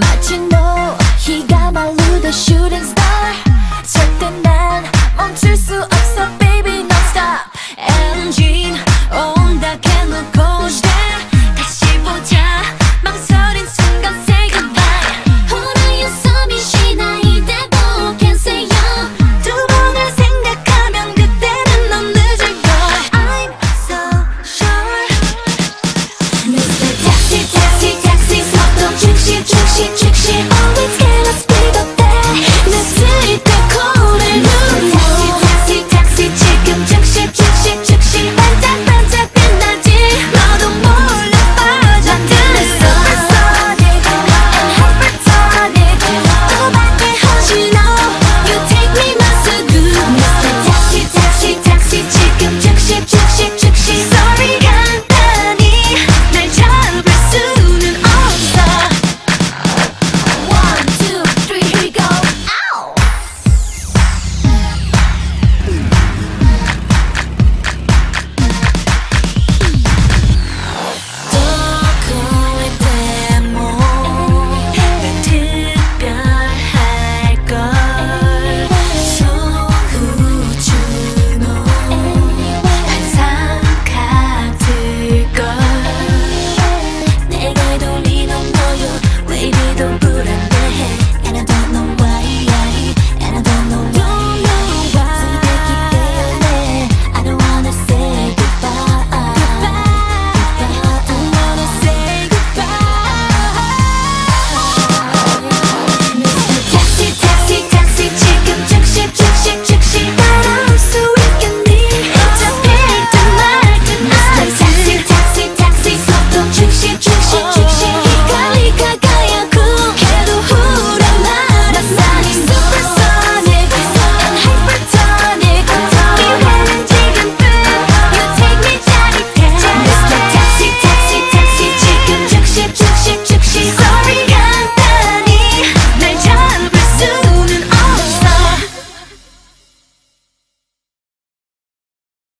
But you know 희가 말루다 shooting star. 절대 난 멈출 수 없어.